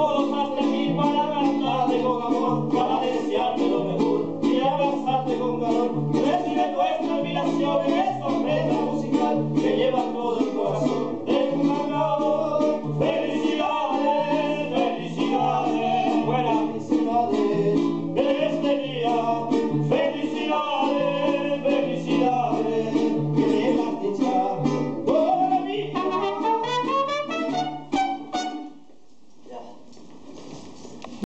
Todos hasta aquí para cantarte con amor, para desearte lo mejor y abrazarte con calor. Recibe tuestramiento en eso.